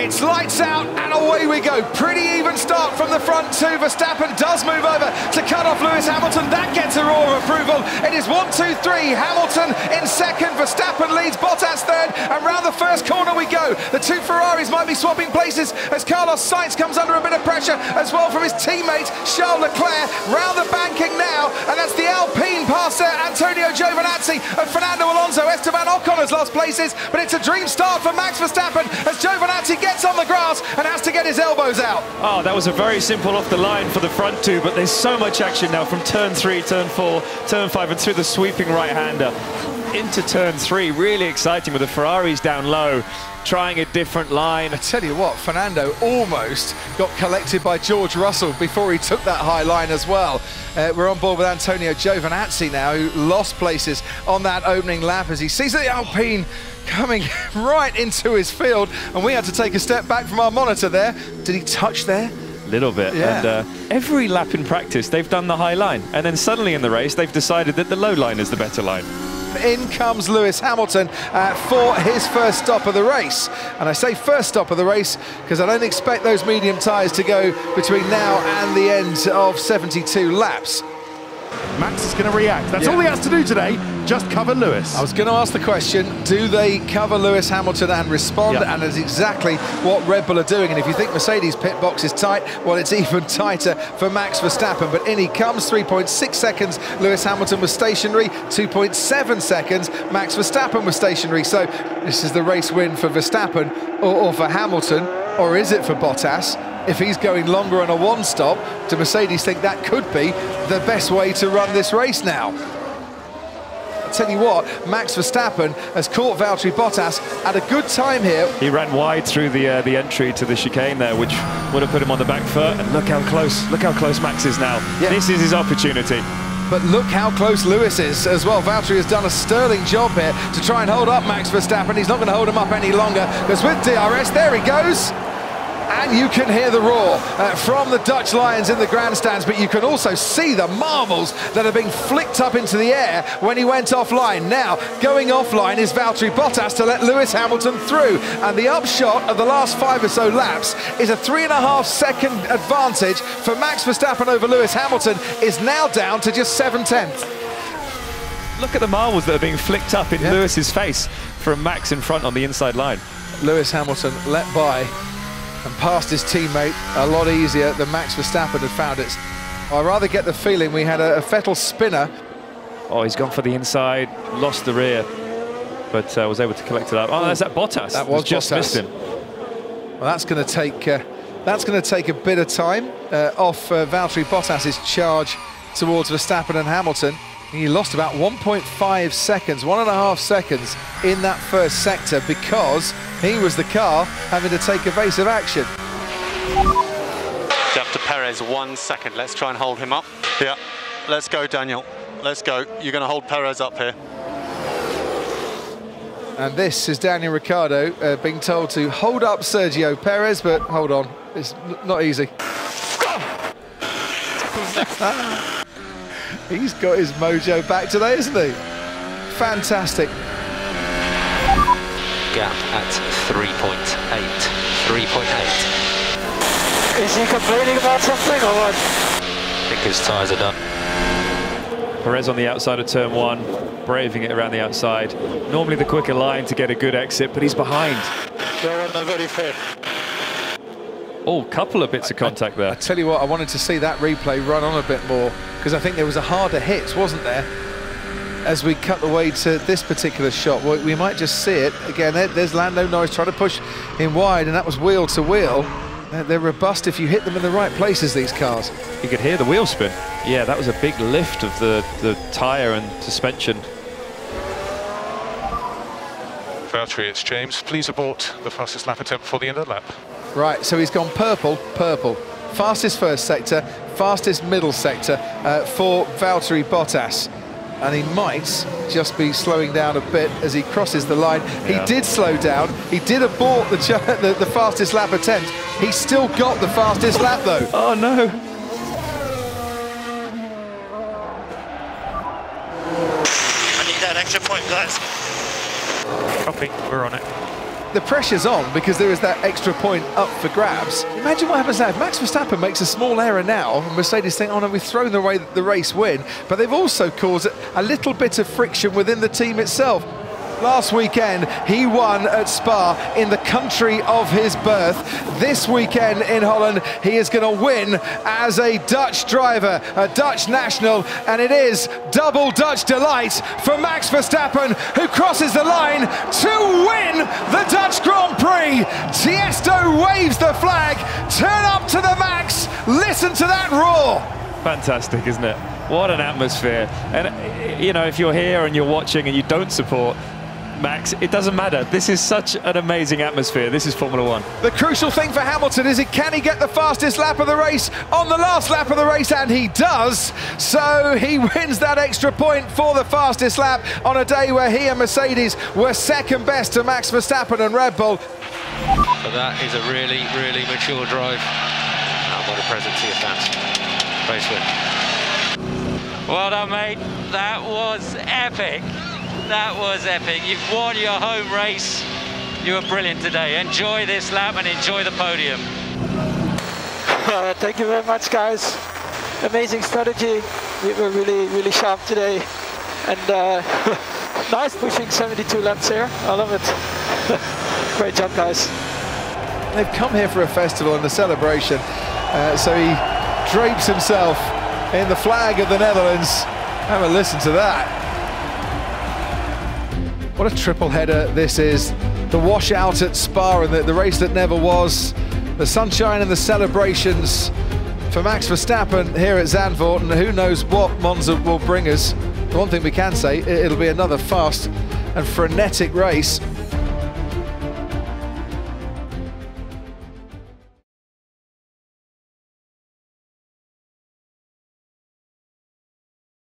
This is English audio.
It's lights out and away we go. Pretty even start from the front two. Verstappen does move over to cut off Lewis Hamilton. That gets a roar of approval. It is one, two, three. Hamilton in second. Verstappen leads Bottas third. And round the first corner we go. The two Ferraris might be swapping places as Carlos Sainz comes under a bit of pressure as well from his teammate Charles Leclerc. Round the banking now. And that's the Alpine past uh, Antonio Giovinazzi and Fernando Alonso. Esteban Ocon has lost places, but it's a dream start for Max Verstappen as Giovinazzi gets on the grass and has to get his elbows out. Oh, that was a very simple off the line for the front two, but there's so much action now from turn three, turn four, turn five, and through the sweeping right-hander into turn three. Really exciting with the Ferraris down low, trying a different line. I tell you what, Fernando almost got collected by George Russell before he took that high line as well. Uh, we're on board with Antonio Giovinazzi now, who lost places on that opening lap as he sees the Alpine coming right into his field, and we had to take a step back from our monitor there. Did he touch there? A little bit. Yeah. And uh, every lap in practice, they've done the high line. And then suddenly in the race, they've decided that the low line is the better line. In comes Lewis Hamilton uh, for his first stop of the race. And I say first stop of the race because I don't expect those medium tyres to go between now and the end of 72 laps. Max is going to react. That's Yeah. all he has to do today. Just cover Lewis. I was going to ask the question, do they cover Lewis Hamilton and respond? And it's exactly what Red Bull are doing. And if you think Mercedes pit box is tight, well, it's even tighter for Max Verstappen. But in he comes, 3.6 seconds. Lewis Hamilton was stationary, 2.7 seconds. Max Verstappen was stationary. So this is the race win for Verstappen or, or for Hamilton, or is it for Bottas? If he's going longer on a one do Mercedes think that could be the best way to run this race now? I tell you what, Max Verstappen has caught Valtteri Bottas at a good time here. He ran wide through the uh, the entry to the chicane there, which would have put him on the back foot. And look how close, look how close Max is now. Yeah. This is his opportunity. But look how close Lewis is as well. Valtteri has done a sterling job here to try and hold up Max Verstappen. He's not going to hold him up any longer because with DRS, there he goes. And you can hear the roar uh, from the Dutch Lions in the grandstands, but you can also see the marbles that are being flicked up into the air when he went offline. Now, going offline is Valtteri Bottas to let Lewis Hamilton through. And the upshot of the last five or so laps is a three and a half second advantage for Max Verstappen over Lewis Hamilton is now down to just seven tenths. Look at the marbles that are being flicked up in Yeah. Lewis's face from Max in front on the inside line. Lewis Hamilton let by and passed his teammate a lot easier than Max Verstappen had found it. I rather get the feeling we had a, a Vettel spinner. Oh, he's gone for the inside, lost the rear, but uh, was able to collect it up. Oh, there's that Bottas. That was just Bottas. missed him. Well, that's going to take uh, that's going to take a bit of time uh, off uh, Valtteri Bottas's charge towards Verstappen and Hamilton. He lost about 1.5 seconds, one and a half seconds in that first sector because he was the car having to take evasive action. Up to Perez, one second. Let's try and hold him up. Yeah, let's go, Daniel. Let's go. You're going to hold Perez up here. And this is Daniel Ricciardo uh, being told to hold up Sergio Perez, but hold on, it's not easy. He's got his mojo back today, isn't he? Fantastic. gap at 3.8. 3.8. Is he complaining about something or what? I think his tyres are done. Perez on the outside of turn one, braving it around the outside. Normally the quicker line to get a good exit, but he's behind. They're not very fair. Oh, couple of bits of contact there. I there. tell you what, I wanted to see that replay run on a bit more because I think there was a harder hit, wasn't there? As we cut the way to this particular shot, we we might just see it again. there- There's Lando Norris trying to push him wide, and that was wheel to wheel. They're- They're robust if you hit them in the right places. These cars. You could hear the wheel spin. Yeah, that was a big lift of the, the tyre and suspension. Valtteri, it's James. Please abort the fastest lap attempt before the end of the lap. Right, so he's gone purple, purple. Fastest first sector, fastest middle sector uh, for Valtteri Bottas. And he might just be slowing down a bit as he crosses the line. Yeah. He did slow down. He did abort the, ch- the, the fastest lap attempt. He still got the fastest lap though. Oh no! I need that extra point, guys. Copy, we're on it. The pressure's on because there is that extra point up for grabs. Imagine what happens now if Max Verstappen makes a small error now, and Mercedes think, oh no, we've thrown away the race win, but they've also caused a little bit of friction within the team itself. Last weekend, he won at Spa in the country of his birth. This weekend in Holland, he is going to win as a Dutch driver, a Dutch national, and it is double Dutch delight for Max Verstappen, who crosses the line to win the Dutch Grand Prix. Tiesto waves the flag, turn up to the max, listen to that roar. Fantastic, isn't it? What an atmosphere. And, you know, if you're here and you're watching and you don't support Max, it doesn't matter. This is such an amazing atmosphere. This is Formula One. The crucial thing for Hamilton is it can he get the fastest lap of the race on the last lap of the race, and he does. So he wins that extra point for the fastest lap on a day where he and Mercedes were second best to Max Verstappen and Red Bull. But that is a really, really mature drive. And what a present to your fans. Race win. Well done, mate. That was epic. That was epic. You've won your home race. You were brilliant today. Enjoy this lap and enjoy the podium. Uh, thank you very much, guys. Amazing strategy. We were really, really sharp today. And uh, nice pushing 72 laps here. I love it. Great job, guys. They've come here for a festival and a celebration. Uh, so he drapes himself in the flag of the Netherlands. Have a listen to that. What a triple header this is. The washout at Spa and the, the race that never was. The sunshine and the celebrations for Max Verstappen here at Zandvoort. And who knows what Monza will bring us. The one thing we can say, it'll be another fast and frenetic race.